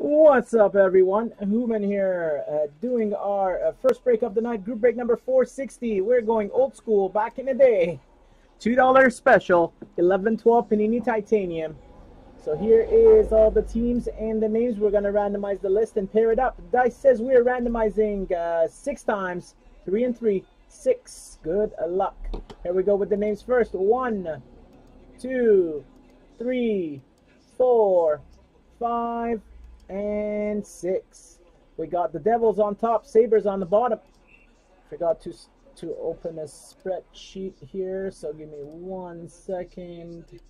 What's up, everyone? Hooman here, uh, doing our uh, first break of the night, group break number 460. We're going old school, back in the day. $2 special, 1112 Panini Titanium. So here is all the teams and the names. We're going to randomize the list and pair it up. Dice says we're randomizing uh, six times, three and three, six. Good luck. Here we go with the names first. One, two, three, four, five, and six. We got the Devils on top, Sabres on the bottom. Forgot to to open a spreadsheet here, so give me one second. The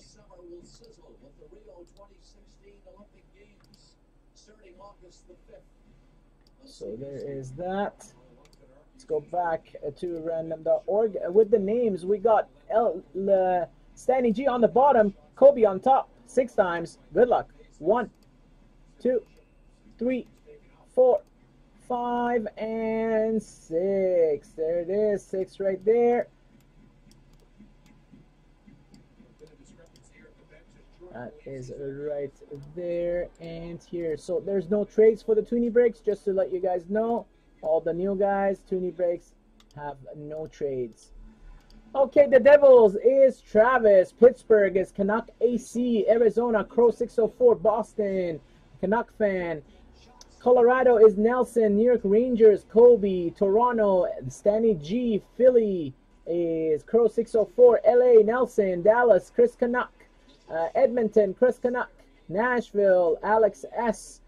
summer will sizzle the Rio 2016 Olympic Games starting August the 5th. So there is that. Let's go back to random.org. With the names, we got L, uh, Stanley G on the bottom, Kobe on top six times. Good luck. One, two, three, four, five, and six. There it is. Six right there. That is right there and here. So there's no trades for the Toonie breaks, just to let you guys know. All the new guys, Toonie breaks, have no trades. Okay, the Devils is Travis. Pittsburgh is Canuck AC. Arizona, Crow 604. Boston, Canuck fan. Colorado is Nelson. New York Rangers, Kobe. Toronto, Stanley G. Philly is Crow 604. LA, Nelson. Dallas, Chris Canuck. Uh, Edmonton, Chris Canuck. Nashville, Alex S.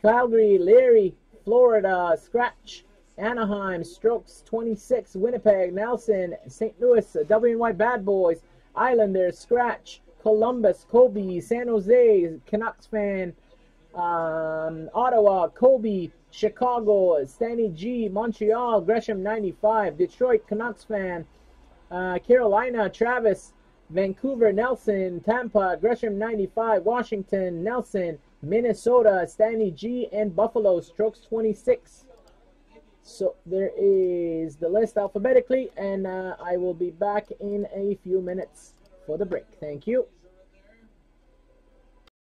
Calgary, Larry. Florida, Scratch. Anaheim, Strokes 26, Winnipeg, Nelson, St. Louis, WNY Bad Boys, Islanders, Scratch, Columbus, Kobe, San Jose, Canucks fan, um, Ottawa, Kobe, Chicago, Stanley G, Montreal, Gresham 95, Detroit, Canucks fan, uh, Carolina, Travis, Vancouver, Nelson, Tampa, Gresham 95, Washington, Nelson, Minnesota, Stanley G, and Buffalo, Strokes 26. So there is the list alphabetically, and uh, I will be back in a few minutes for the break. Thank you.